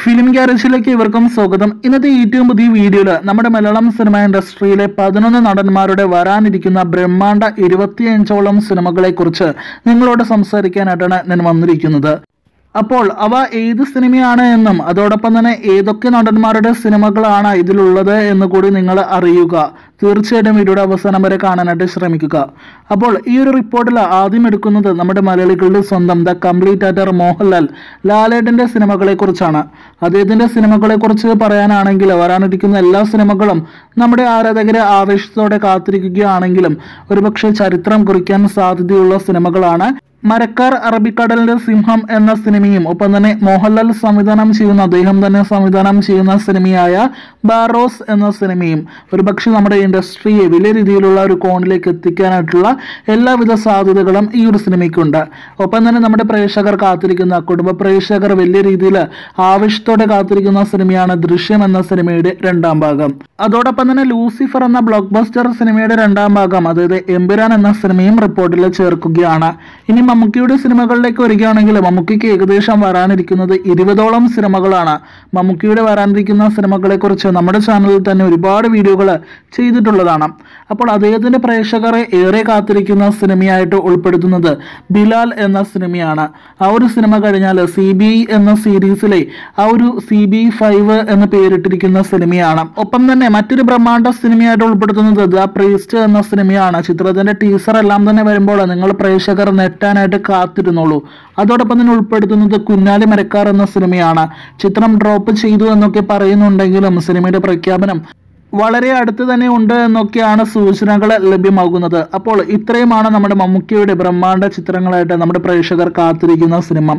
Film ഗ്യാരേജിലേക്ക് ഇവർക്കും സ്വാഗതം. ഇന്നത്തെ ഏറ്റവും പുതിയ വീഡിയോയിൽ നമ്മുടെ മലയാളം സിനിമ ഇൻഡസ്ട്രിയിലെ പതിനൊന്ന് നടന്മാരുടെ വരാനിരിക്കുന്ന ബ്രഹ്മാണ്ട ഇരുപത്തിയഞ്ചോളം സിനിമകളെ കുറിച്ച് നിങ്ങളോട് സംസാരിക്കാനായിട്ടാണ് ഞാൻ വന്നിരിക്കുന്നത്. അപ്പോൾ അവ ഏത് സിനിമയാണ് എന്നും അതോടൊപ്പം തന്നെ ഏതൊക്കെ നടന്മാരുടെ സിനിമകളാണ് ഇതിലുള്ളത് എന്ന് കൂടി നിങ്ങൾ അറിയുക. തീർച്ചയായിട്ടും വീഡിയോയുടെ അവസാനം വരെ കാണാനായിട്ട് ശ്രമിക്കുക. അപ്പോൾ ഈ ഒരു റിപ്പോർട്ടിൽ ആദ്യം എടുക്കുന്നത് നമ്മുടെ മലയാളികളുടെ സ്വന്തം ദ കംപ്ലീറ്റ് ആറ്റർ മോഹൻലാൽ ലാലേട്ടന്റെ സിനിമകളെക്കുറിച്ചാണ് അദ്ദേഹത്തിന്റെ സിനിമകളെ കുറിച്ച് പറയാനാണെങ്കിൽ വരാനിരിക്കുന്ന എല്ലാ സിനിമകളും നമ്മുടെ ആരാധകരെ ആവേശത്തോടെ കാത്തിരിക്കുകയാണെങ്കിലും ഒരുപക്ഷെ ചരിത്രം കുറിക്കാൻ സാധ്യതയുള്ള സിനിമകളാണ് മരക്കാർ അറബിക്കടലിന്റെ സിംഹം എന്ന സിനിമയും ഒപ്പം തന്നെ മോഹൻലാൽ സംവിധാനം ചെയ്യുന്ന അദ്ദേഹം തന്നെ സംവിധാനം ചെയ്യുന്ന സിനിമയായ ബാറോസ് എന്ന സിനിമയും ഒരുപക്ഷെ നമ്മുടെ ഇൻഡസ്ട്രിയെ വലിയ രീതിയിലുള്ള ഒരു കോണിലേക്ക് എത്തിക്കാനായിട്ടുള്ള എല്ലാവിധ സാധ്യതകളും ഈ ഒരു സിനിമയ്ക്കുണ്ട്. ഒപ്പം തന്നെ നമ്മുടെ പ്രേക്ഷകർ കാത്തിരിക്കുന്ന കുടുംബ പ്രേക്ഷകർ വലിയ രീതിയിൽ ആവശ്യത്തോടെ കാത്തിരിക്കുന്ന സിനിമയാണ് ദൃശ്യം എന്ന സിനിമയുടെ രണ്ടാം ഭാഗം. അതോടൊപ്പം തന്നെ ലൂസിഫർ എന്ന ബ്ലോക്ക് ബസ്റ്റർ സിനിമയുടെ രണ്ടാം ഭാഗം അതായത് എമ്പുരാൻ എന്ന സിനിമയും റിപ്പോർട്ടിൽ ചേർക്കുകയാണ്. ഇനി മമ്മൂക്കിയുടെ സിനിമകളിലേക്ക് വരികയാണെങ്കിൽ മമ്മൂക്കിക്ക് ഏകദേശം വരാനിരിക്കുന്നത് ഇരുപതോളം സിനിമകളാണ്. മമ്മൂക്കിയുടെ വരാനിരിക്കുന്ന സിനിമകളെക്കുറിച്ച് നമ്മുടെ ചാനലിൽ തന്നെ ഒരുപാട് വീഡിയോകൾ ചെയ്തിട്ടുള്ളതാണ്. അപ്പോൾ അദ്ദേഹത്തിന്റെ പ്രേക്ഷകരെ ഏറെ കാത്തിരിക്കുന്ന സിനിമയായിട്ട് ഉൾപ്പെടുത്തുന്നത് ബിലാൽ എന്ന സിനിമയാണ്. ആ ഒരു സിനിമ കഴിഞ്ഞാൽ സി ബി എന്ന സീരീസിലെ ആ ഒരു സി ബി ഫൈവ് എന്ന് പേരിട്ടിരിക്കുന്ന സിനിമയാണ്. ഒപ്പം തന്നെ മറ്റൊരു ബ്രഹ്മാണ്ഡ സിനിമയായിട്ട് ഉൾപ്പെടുത്തുന്നത് ദ പ്രീസ്റ്റ് എന്ന സിനിമയാണ്. ചിത്രത്തിന്റെ ടീസർ എല്ലാം തന്നെ വരുമ്പോൾ നിങ്ങൾ പ്രേക്ഷകർ നെറ്റാനായിട്ട് കാത്തിരുന്നോളൂ. അതോടൊപ്പം തന്നെ ഉൾപ്പെടുത്തുന്നത് കുഞ്ഞാലി മരക്കാർ എന്ന സിനിമയാണ്. ചിത്രം ഡ്രോപ്പ് ചെയ്തു എന്നൊക്കെ പറയുന്നുണ്ടെങ്കിലും സിനിമയുടെ പ്രഖ്യാപനം വളരെ അടുത്ത് തന്നെ ഉണ്ട് എന്നൊക്കെയാണ് സൂചനകൾ ലഭ്യമാകുന്നത്. അപ്പോൾ ഇത്രയുമാണ് നമ്മുടെ മമ്മൂക്കിയുടെ ബ്രഹ്മാണ്ഡ ചിത്രങ്ങളായിട്ട് നമ്മുടെ പ്രേക്ഷകർ കാത്തിരിക്കുന്ന സിനിമ.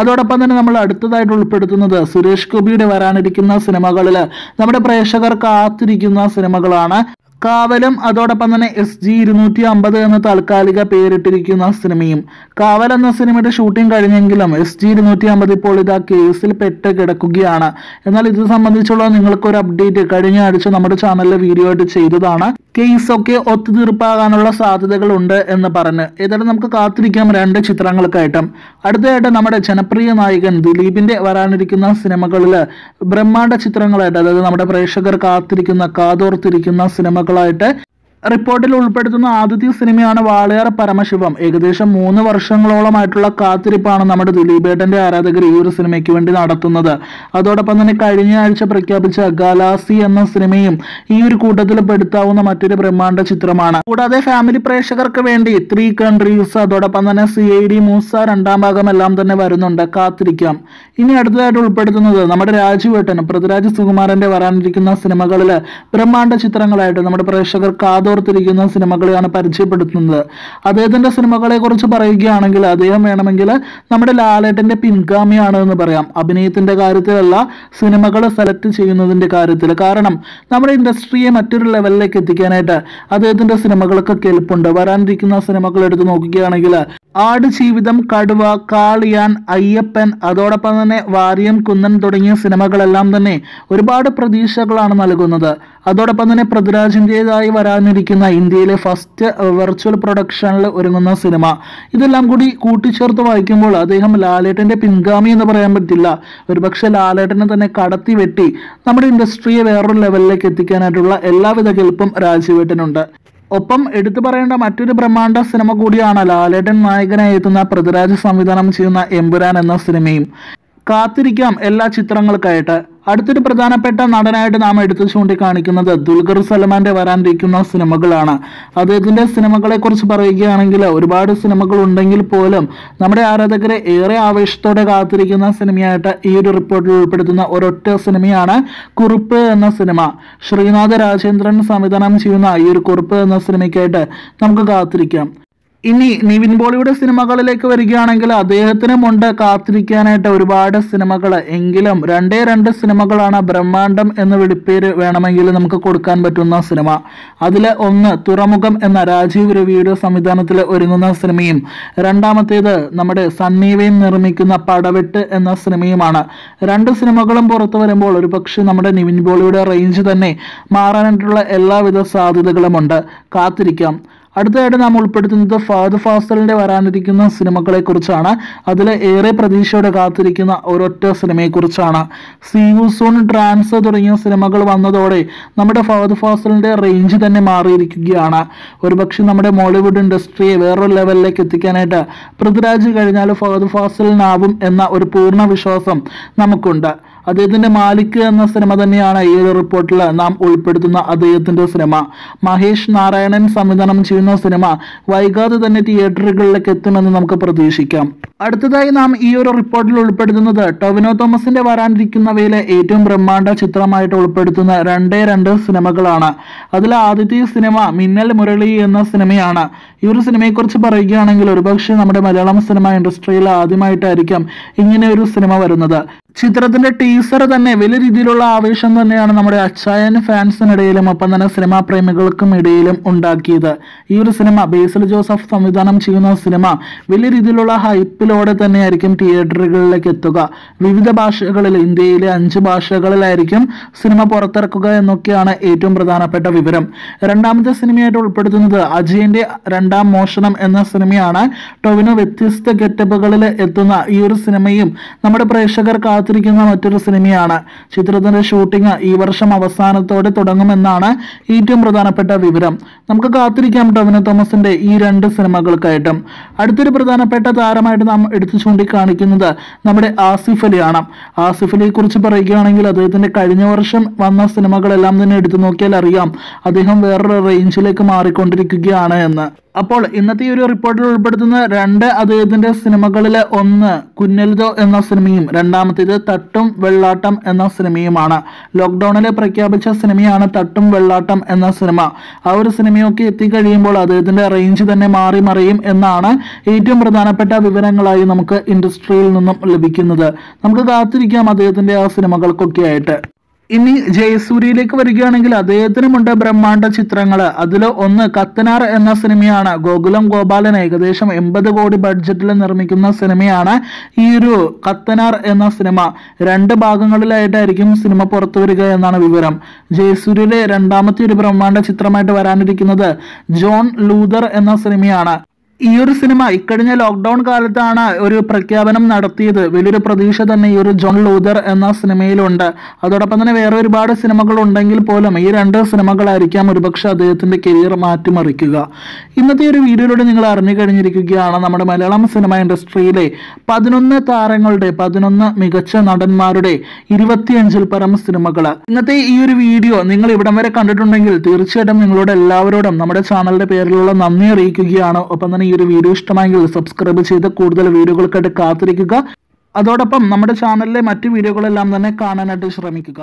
അതോടൊപ്പം തന്നെ നമ്മൾ അടുത്തതായിട്ട് ഉൾപ്പെടുത്തുന്നത് സുരേഷ് ഗോപിയുടെ വരാനിരിക്കുന്ന സിനിമകളിൽ നമ്മുടെ പ്രേക്ഷകർ കാത്തിരിക്കുന്ന സിനിമകളാണ് കാവലും അതോടൊപ്പം തന്നെ എസ് ജി ഇരുന്നൂറ്റി അമ്പത് എന്ന താൽക്കാലിക പേരിട്ടിരിക്കുന്ന സിനിമയും കാവൽ എന്ന സിനിമയുടെ ഷൂട്ടിംഗ് കഴിഞ്ഞെങ്കിലും എസ് ജി ഇരുന്നൂറ്റി അമ്പത് ഇപ്പോൾ ഇതാ കേസിൽ പെട്ട് കിടക്കുകയാണ്. എന്നാൽ ഇത് സംബന്ധിച്ചുള്ള നിങ്ങൾക്കൊരു അപ്ഡേറ്റ് കഴിഞ്ഞ ആഴ്ച നമ്മുടെ ചാനലിൽ വീഡിയോ ആയിട്ട് ചെയ്തതാണ്. കേസൊക്കെ ഒത്തുതീർപ്പാകാനുള്ള സാധ്യതകളുണ്ട് എന്ന് പറഞ്ഞ്. ഏതായാലും നമുക്ക് കാത്തിരിക്കാം രണ്ട് ചിത്രങ്ങൾക്കായിട്ടും. അടുത്തതായിട്ട് നമ്മുടെ ജനപ്രിയ നായകൻ ദിലീപിന്റെ വരാനിരിക്കുന്ന സിനിമകളിൽ ബ്രഹ്മാണ്ഡ ചിത്രങ്ങളായിട്ട് അതായത് നമ്മുടെ പ്രേക്ഷകർ കാത്തിരിക്കുന്ന കാതോർത്തിരിക്കുന്ന സിനിമകളായിട്ട് റിപ്പോർട്ടിൽ ഉൾപ്പെടുത്തുന്ന ആദ്യത്തെ സിനിമയാണ് വാളയാർ പരമശിവം. ഏകദേശം മൂന്ന് വർഷങ്ങളോളമായിട്ടുള്ള കാത്തിരിപ്പാണ് നമ്മുടെ ദിലീപേട്ടന്റെ ആരാധകർ ഈ ഒരു സിനിമയ്ക്ക് വേണ്ടി നടത്തുന്നത്. അതോടൊപ്പം തന്നെ കഴിഞ്ഞ ആഴ്ച പ്രഖ്യാപിച്ച ഗാലാസി എന്ന സിനിമയും ഈ ഒരു കൂട്ടത്തിൽ പെടുത്താവുന്ന മറ്റൊരു ബ്രഹ്മാണ്ഡ ചിത്രമാണ്. കൂടാതെ ഫാമിലി പ്രേക്ഷകർക്ക് വേണ്ടി ത്രീ കൺട്രീസ് അതോടൊപ്പം തന്നെ സി ഐ ഡി മൂസ രണ്ടാം ഭാഗം എല്ലാം തന്നെ വരുന്നുണ്ട്. കാത്തിരിക്കാം. ഇനി അടുത്തതായിട്ട് ഉൾപ്പെടുത്തുന്നത് നമ്മുടെ രാജുവേട്ടൻ പൃഥ്വിരാജ് സുകുമാരന്റെ വരാനിരിക്കുന്ന സിനിമകളിൽ ബ്രഹ്മാണ്ഡ ചിത്രങ്ങളായിട്ട് നമ്മുടെ പ്രേക്ഷകർ കാതോർത്തിരിക്കുന്ന സിനിമകളെയാണ് പരിചയപ്പെടുത്തുന്നത്. അദ്ദേഹത്തിന്റെ സിനിമകളെ കുറിച്ച് പറയുകയാണെങ്കിൽ അദ്ദേഹം വേണമെങ്കിൽ നമ്മുടെ ലാലേട്ടന്റെ പിൻഗാമിയാണ് എന്ന് പറയാം. അഭിനയത്തിന്റെ കാര്യത്തിലല്ല സിനിമകൾ സെലക്ട് ചെയ്യുന്നതിന്റെ കാര്യത്തിൽ. കാരണം നമ്മുടെ ഇൻഡസ്ട്രിയെ മറ്റൊരു ലെവലിലേക്ക് എത്തിക്കാനായിട്ട് അദ്ദേഹത്തിന്റെ സിനിമകളൊക്കെ കെൽപ്പുണ്ട്. വരാനിരിക്കുന്ന സിനിമകൾ എടുത്ത് നോക്കുകയാണെങ്കിൽ ആട് ജീവിതം കടുവ കാളിയാൻ അയ്യപ്പൻ അതോടൊപ്പം തന്നെ വാര്യം കുന്നൻ തുടങ്ങിയ സിനിമകളെല്ലാം തന്നെ ഒരുപാട് പ്രതീക്ഷകളാണ് നൽകുന്നത്. അതോടൊപ്പം തന്നെ പൃഥ്വിരാജിന്റെതായി വരാനിരിക്കുന്ന ഇന്ത്യയിലെ ഫസ്റ്റ് വെർച്വൽ പ്രൊഡക്ഷനിൽ ഒരുങ്ങുന്ന സിനിമ ഇതെല്ലാം കൂടി കൂട്ടിച്ചേർത്ത് വായിക്കുമ്പോൾ അദ്ദേഹം ലാലേട്ടന്റെ പിൻഗാമി എന്ന് പറയാൻ പറ്റില്ല. ഒരുപക്ഷെ ലാലേട്ടനെ തന്നെ കടത്തി വെട്ടി നമ്മുടെ ഇൻഡസ്ട്രിയെ വേറൊരു ലെവലിലേക്ക് എത്തിക്കാനായിട്ടുള്ള എല്ലാവിധ കെൽപ്പും രാജീവേട്ടനുണ്ട്. ഒപ്പം എടുത്തു പറയേണ്ട മറ്റൊരു ബ്രഹ്മാണ്ഡ സിനിമ കൂടിയാണ് ലാലേട്ടൻ നായകനായി എത്തുന്ന പൃഥ്വിരാജ് സംവിധാനം ചെയ്യുന്ന എമ്പുരാൻ എന്ന സിനിമയും കാത്തിരിക്കാം എല്ലാ ചിത്രങ്ങൾക്കായിട്ട്. അടുത്തൊരു പ്രധാനപ്പെട്ട നടനായിട്ട് നാം എടുത്തു ചൂണ്ടിക്കാണിക്കുന്നത് ദുൽഖർ സൽമാന്റെ വരാനിരിക്കുന്ന സിനിമകളാണ്. അദ്ദേഹത്തിന്റെ സിനിമകളെ കുറിച്ച് പറയുകയാണെങ്കിൽ ഒരുപാട് സിനിമകൾ ഉണ്ടെങ്കിൽ പോലും നമ്മുടെ ആരാധകരെ ഏറെ ആവേശത്തോടെ കാത്തിരിക്കുന്ന സിനിമയായിട്ട് ഈ ഒരു റിപ്പോർട്ടിൽ ഉൾപ്പെടുത്തുന്ന ഒരൊറ്റ സിനിമയാണ് കുറുപ്പ് എന്ന സിനിമ. ശ്രീനാഥ് രാജേന്ദ്രൻ സംവിധാനം ചെയ്യുന്ന ഈ ഒരു കുറുപ്പ് എന്ന സിനിമയ്ക്കായിട്ട് നമുക്ക് കാത്തിരിക്കാം. ഇനി നിവിൻ ബോളിവുഡ് സിനിമകളിലേക്ക് വരികയാണെങ്കിൽ അദ്ദേഹത്തിന് അദ്ദേഹത്തിനുമുണ്ട് കാത്തിരിക്കാനായിട്ട് ഒരുപാട് സിനിമകൾ. എങ്കിലും രണ്ടേ രണ്ട് സിനിമകളാണ് ബ്രഹ്മാണ്ഡം എന്ന വിളിപ്പേര് വേണമെങ്കിൽ നമുക്ക് കൊടുക്കാൻ പറ്റുന്ന സിനിമ. അതിൽ ഒന്ന് തുറമുഖം എന്ന രാജീവ് രവിയുടെ സംവിധാനത്തിൽ ഒരുങ്ങുന്ന സിനിമയും രണ്ടാമത്തേത് നമ്മുടെ സണ്ണീവയും നിർമ്മിക്കുന്ന പടവെട്ട് എന്ന സിനിമയുമാണ്. രണ്ട് സിനിമകളും പുറത്തു വരുമ്പോൾ ഒരുപക്ഷെ നമ്മുടെ നിവിൻ പോളിയുടെ റേഞ്ച് തന്നെ മാറാനായിട്ടുള്ള എല്ലാവിധ സാധ്യതകളുമുണ്ട്. കാത്തിരിക്കാം. അടുത്തതായിട്ട് നാം ഉൾപ്പെടുത്തുന്നത് ഫാദ് ഫാസലിന്റെ വരാനിരിക്കുന്ന സിനിമകളെ കുറിച്ചാണ് അതിൽ ഏറെ പ്രതീക്ഷയോടെ കാത്തിരിക്കുന്ന ഒരൊറ്റ സിനിമയെക്കുറിച്ചാണ്. സീവുസോൺ ട്രാൻസ് തുടങ്ങിയ സിനിമകൾ വന്നതോടെ നമ്മുടെ ഫാദ് ഫാസലിന്റെ റേഞ്ച് തന്നെ മാറിയിരിക്കുകയാണ്. ഒരുപക്ഷെ നമ്മുടെ മോളിവുഡ് ഇൻഡസ്ട്രിയെ വേറൊരു ലെവലിലേക്ക് എത്തിക്കാനായിട്ട് പൃഥ്വിരാജ് കഴിഞ്ഞാൽ ഫഹദ് ഫാസലിനാവും എന്ന ഒരു പൂർണ വിശ്വാസം നമുക്കുണ്ട്. അദ്ദേഹത്തിന്റെ മാലിക് എന്ന സിനിമ തന്നെയാണ് ഈ ഒരു റിപ്പോർട്ടിൽ നാം ഉൾപ്പെടുത്തുന്ന അദ്ദേഹത്തിന്റെ സിനിമ. മഹേഷ് നാരായണൻ സംവിധാനം ചെയ്യുന്ന സിനിമ വൈകാതെ തന്നെ തിയേറ്ററുകളിലേക്ക് എത്തുമെന്ന് നമുക്ക് പ്രതീക്ഷിക്കാം. അടുത്തതായി നാം ഈ ഒരു റിപ്പോർട്ടിൽ ഉൾപ്പെടുത്തുന്നത് ടൊവിനോ തോമസിന്റെ വരാനിരിക്കുന്നവയിലെ ഏറ്റവും ബ്രഹ്മാണ്ഡ ചിത്രമായിട്ട് ഉൾപ്പെടുത്തുന്ന രണ്ടേ രണ്ട് സിനിമകളാണ്. അതിൽ ആദ്യത്തെ സിനിമ മിന്നൽ മുരളി എന്ന സിനിമയാണ്. ഈ ഒരു സിനിമയെക്കുറിച്ച് പറയുകയാണെങ്കിൽ ഒരുപക്ഷെ നമ്മുടെ മലയാളം സിനിമ ഇൻഡസ്ട്രിയിൽ ആദ്യമായിട്ടായിരിക്കാം ഇങ്ങനെ ഒരു സിനിമ വരുന്നത്. ചിത്രത്തിന്റെ ടീസർ തന്നെ വലിയ രീതിയിലുള്ള ആവേശം തന്നെയാണ് നമ്മുടെ അച്ചായൻ ഫാൻസിനിടയിലും ഒപ്പം തന്നെ സിനിമാ പ്രേമികൾക്കും ഇടയിലും ഉണ്ടാക്കിയത്. ഈ ഒരു സിനിമ ബേസിൽ ജോസഫ് സംവിധാനം ചെയ്യുന്ന സിനിമ വലിയ രീതിയിലുള്ള ഹൈപ്പിലോടെ തന്നെയായിരിക്കും തിയേറ്ററുകളിലേക്ക് എത്തുക. വിവിധ ഭാഷകളിൽ ഇന്ത്യയിലെ അഞ്ച് ഭാഷകളിലായിരിക്കും സിനിമ പുറത്തിറക്കുക എന്നൊക്കെയാണ് ഏറ്റവും പ്രധാനപ്പെട്ട വിവരം. രണ്ടാമത്തെ സിനിമയായിട്ട് ഉൾപ്പെടുത്തുന്നത് അജയന്റെ രണ്ടാം മോഷണം എന്ന സിനിമയാണ്. ടൊവിനോ വ്യത്യസ്ത ഗെറ്റപ്പുകളിൽ എത്തുന്ന ഈ ഒരു സിനിമയും നമ്മുടെ പ്രേക്ഷകർ കാത്തിരിക്കുന്ന മറ്റൊരു സിനിമയാണ്. ചിത്രത്തിന്റെ ഷൂട്ടിംഗ് ഈ വർഷം അവസാനത്തോടെ തുടങ്ങുമെന്നാണ് ഏറ്റവും പ്രധാനപ്പെട്ട വിവരം. നമുക്ക് കാത്തിരിക്കാം ടൊവിനോ തോമസിന്റെ ഈ രണ്ട് സിനിമകൾക്കായിട്ടും. അടുത്തൊരു പ്രധാനപ്പെട്ട താരമായിട്ട് നാം എടുത്തു ചൂണ്ടിക്കാണിക്കുന്നത് നമ്മുടെ ആസിഫ് അലിയാണ്. ആസിഫ് അലിയെ കുറിച്ച് പറയുകയാണെങ്കിൽ അദ്ദേഹത്തിന്റെ കഴിഞ്ഞ വർഷം വന്ന സിനിമകളെല്ലാം തന്നെ എടുത്തു നോക്കിയാൽ അറിയാം. അദ്ദേഹം വേറൊരു റേഞ്ചിലേക്ക് മാറിക്കൊണ്ടിരിക്കുകയാണ് എന്ന്. അപ്പോൾ ഇന്നത്തെ ഒരു റിപ്പോർട്ടിൽ ഉൾപ്പെടുത്തുന്ന രണ്ട് അദ്ദേഹത്തിന്റെ സിനിമകളിലെ ഒന്ന് കുഞ്ഞൽദോ എന്ന സിനിമയും രണ്ടാമത്തേത് തട്ടും വെള്ളാട്ടം എന്ന സിനിമയുമാണ്. ലോക്ക്ഡൌണിൽ പ്രഖ്യാപിച്ച സിനിമയാണ് തട്ടും വെള്ളാട്ടം എന്ന സിനിമ. ആ ഒരു സിനിമയൊക്കെ എത്തിക്കഴിയുമ്പോൾ അദ്ദേഹത്തിന്റെ റേഞ്ച് തന്നെ മാറി മറിയും എന്നാണ് ഏറ്റവും പ്രധാനപ്പെട്ട വിവരങ്ങളായി നമുക്ക് ഇൻഡസ്ട്രിയിൽ നിന്നും ലഭിക്കുന്നത്. നമുക്ക് കാത്തിരിക്കാം അദ്ദേഹത്തിന്റെ ആ സിനിമകൾക്കൊക്കെ ആയിട്ട് ഇനി ജയസൂര്യയിലേക്ക് വരികയാണെങ്കിൽ അദ്ദേഹത്തിനുമുണ്ട് ബ്രഹ്മാണ്ഡ ചിത്രങ്ങൾ അതിൽ ഒന്ന് കത്തനാർ എന്ന സിനിമയാണ്. ഗോകുലം ഗോപാലൻ ഏകദേശം എൺപത് കോടി ബഡ്ജറ്റിൽ നിർമ്മിക്കുന്ന സിനിമയാണ് ഈ ഒരു കത്തനാർ എന്ന സിനിമ. രണ്ട് ഭാഗങ്ങളിലായിട്ടായിരിക്കും സിനിമ പുറത്തു വരിക എന്നാണ് വിവരം. ജയസൂര്യയിലെ രണ്ടാമത്തെ ഒരു ബ്രഹ്മാണ്ഡ ചിത്രമായിട്ട് വരാനിരിക്കുന്നത് ജോൺ ലൂതർ എന്ന സിനിമയാണ്. ഈ ഒരു സിനിമ ഇക്കഴിഞ്ഞ ലോക്ക്ഡൌൺ കാലത്താണ് ഒരു പ്രഖ്യാപനം നടത്തിയത്. വലിയൊരു പ്രതീക്ഷ തന്നെ ഈ ഒരു ജോൺ ലൂതർ എന്ന സിനിമയിലുണ്ട്. അതോടൊപ്പം തന്നെ വേറെ ഒരുപാട് സിനിമകൾ ഉണ്ടെങ്കിൽ പോലും ഈ രണ്ട് സിനിമകളായിരിക്കാം ഒരുപക്ഷെ അദ്ദേഹത്തിന്റെ കരിയർ മാറ്റിമറിക്കുക. ഇന്നത്തെ ഒരു വീഡിയോയിലൂടെ നിങ്ങൾ അറിഞ്ഞു കഴിഞ്ഞിരിക്കുകയാണ് നമ്മുടെ മലയാളം സിനിമ ഇൻഡസ്ട്രിയിലെ പതിനൊന്ന് താരങ്ങളുടെ പതിനൊന്ന് മികച്ച നടന്മാരുടെ ഇരുപത്തിയഞ്ചിൽ പരം സിനിമകൾ ഇന്നത്തെ ഈ ഒരു വീഡിയോ നിങ്ങൾ ഇവിടം വരെ കണ്ടിട്ടുണ്ടെങ്കിൽ തീർച്ചയായിട്ടും നിങ്ങളോട് എല്ലാവരോടും നമ്മുടെ ചാനലിന്റെ പേരിലുള്ള നന്ദി അറിയിക്കുകയാണ്. ഒപ്പം തന്നെ ഒരു വീഡിയോ ഇഷ്ടമായെങ്കിൽ സബ്സ്ക്രൈബ് ചെയ്ത് കൂടുതൽ വീഡിയോകൾക്കായിട്ട് കാത്തിരിക്കുക. അതോടൊപ്പം നമ്മുടെ ചാനലിലെ മറ്റ് വീഡിയോകളെല്ലാം തന്നെ കാണാനായിട്ട് ശ്രമിക്കുക.